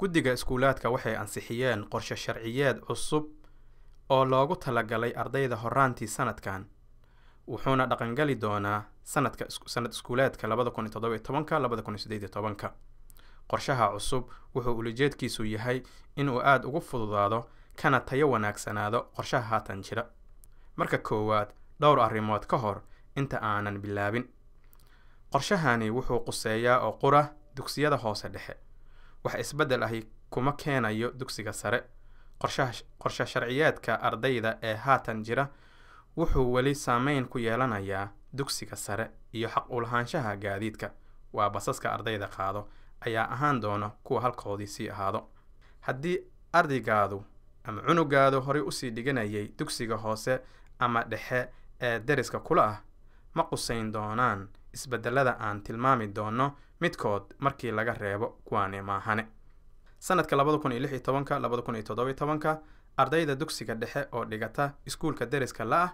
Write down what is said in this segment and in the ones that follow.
guddiga iskuulaadka waxay ansixiyeen qorshe sharciyeed cusub oo loogu talagalay ardayda horaantii sanadkan wuxuuna dhaqangali doonaa sanadka sanad iskuulaadka labada kun iyo iyo tobanka labada kun iyo iyo tobanka. Qorshaha cusub wuxuu ulijeedkiisu yahay inuu aada ugu fududaado kana tayo wanaagsanaado qorshaha haatan jira. Marka koowaad dhowr arrimood ka hor inta aanan bilaabin. Qorshahani wuxuu quseeyaa oo qura dugsiyada hoose dhexe wax isbeddel ahi kuma keenayo dugsiga sare. Qorshe sharciyeedka ardayda ee haatan jira wuxuu weli saameyn ku yeelanayaa dugsiga sare iyo xaq ulahaanshaha gaadiidka. Waa basaska ardayda qaado ayaa ahaan doona kuwa halkoodii sii ahaado. Haddii ardaygaadu ama cunugaadu horey u sii dhiganayay dugsiga hoose ama dhexe ee deriska kula ah ma qusayn doonaan isbedelada aan tilmaami doono midkood markii laga reebo kuwaani maahane sanadka ardayda dugsiga dhexe oo dhigata iskuulka deriska la-ah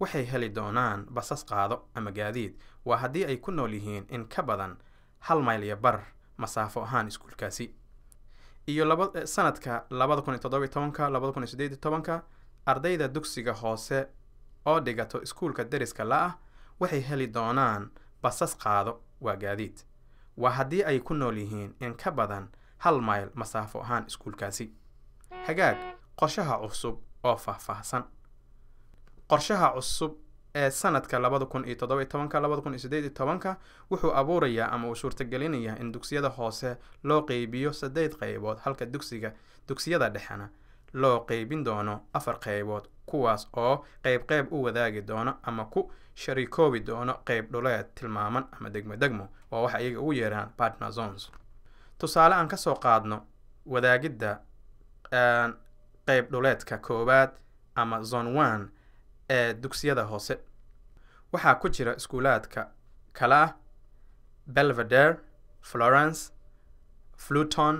waxay heli doonaan basas qaado ama gaadiid. Waa haddii ay ku nool yihiin in ka badan hal mayl iyo bar masaafo ahaan iskuulkaasi. Iyo laba sanadka labada ardayda dugsiga hoose oo dhigato iskuulka deriska la-ah waxay heli doonaan basas qaado waa gaadiid. Waa haddii ay ku nool yihiin in ka badan hal mayl masaafo ahaan iskuulkaasi. Hagaag qorshaha cusub oo faahfaahsan. Qorshaha cusub ee sanadka labada kun iyo toddoba iyo tobanka labada kun iyo siddeed iyo tobanka wuxuu abuurayaa ama uu suurtagelinayaa in dugsiyada hoose loo qeybiyo saddeed qeybood halka dugsiga dugsiyada dhexena loo qeybin doono afar qeybood kuwaas oo qeyb qeyb u wadaagi doono ama ku sharikoobi doono qeyb dhuleed tilmaaman ama degmo degmo waa waxa iyaga ugu yeeraan partner zones. Tusaale aan ka soo qaadno wadaagidda qeyb dhuleedka koowaad ama zone one ee dugsiyada hoose. Waxaa ku jira iskuulaadka kala ah belvedere florence fluton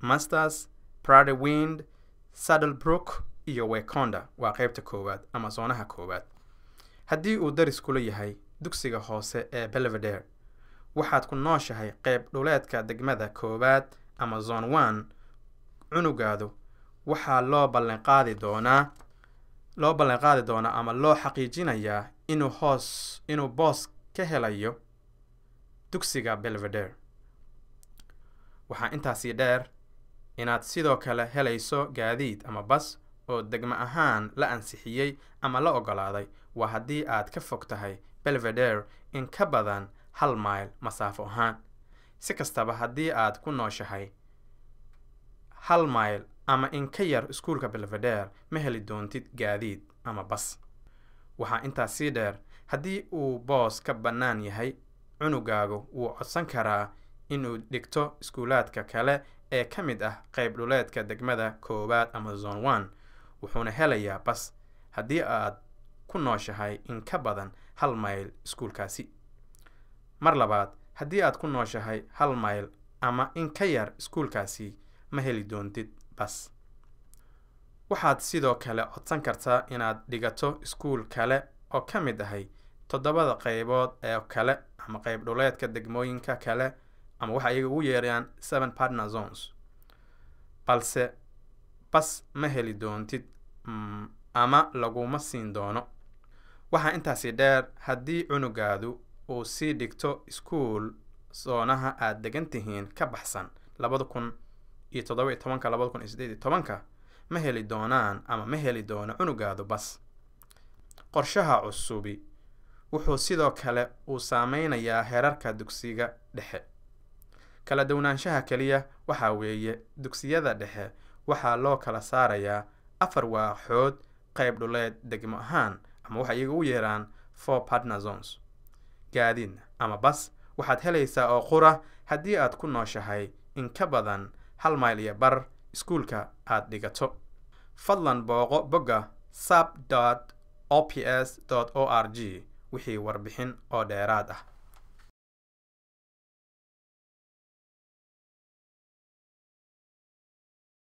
masters prade wind saddlebrook iyo weconda waa qeybta koowaad ama soonaha koowaad. Haddii uu daris kula yahay dugsiga hoose ee belvedere waxaad ku nooshahay qeyb dhuleedka degmada koowaad ama zone one cunugaadu waxaa loo ballanqaadi doonaa loo ballanqaadi doonaa ama loo xaqiijinayaa inuu hoos inuu boos ka helayo dugsiga belvedere. Waxaa intaasii dheer inaad sidoo kale helayso gaadiid ama bas oo degmo ahaan la ansixiyey ama la ogolaaday waa haddii aad ka fog tahay belvedere in ka badan hal mayl masaafo ahaan. Si kastaba haddii aad ku nooshahay hal mayl ama in ka yar iskuulka belvedere ma heli doontid gaadiid ama bas. Waxaa intaas sii dheer haddii uu boos ka bannaan yahay cunugaagu wuu codsan karaa inuu dhigto iskuulaadka kale ee ka mid ah qeyb dhuleedka degmada koowaad ama zone one wuxuuna helayaa bas haddii aad ku nooshahay in ka badan hal mayl iskuulkaasi. Mar labaad haddii aad ku nooshahay hal mayl ama in ka yar iskuulkaasi ma heli doontid bas. Waxaad sidoo kale codsan kartaa inaad dhigato iskuul kale oo ka mid ahay toddobada qeybood ee kale ama qeyb dhuleedka degmooyinka kale ama waxa iyaga ugu yeerayaan seven partner zones. Balse bas ma heli doontid ama laguma siin doono. Waxaa intaasi dheer haddii cunugaadu uu sii dhigto iskuul soonaha aad degan tihiin ka baxsan labada kun iyo toddoba iyo tobanka labada kun iyo siddeed iyo tobanka ma heli doonaan ama ma heli doono cunugaadu bas. Qorshaha cusubi wuxuu sidoo kale uu saameynayaa herarka dugsiga dhexe kala duwanaanshaha keliya waxaa weeye dugsiyada dhexe waxaa loo kala saarayaa afar waaxood qeyb dhuleed degmo ahaan ama waxay iyaga u yeeraan four partner zones. Gaadiidna ama bas waxaad helaysaa oo qura haddii aad ku nooshahay in ka badan hal mayl iyo bar iskuulka aad dhigato. Fadlan booqo bogga sub o p s o r g wixii warbixin oo dheeraad ah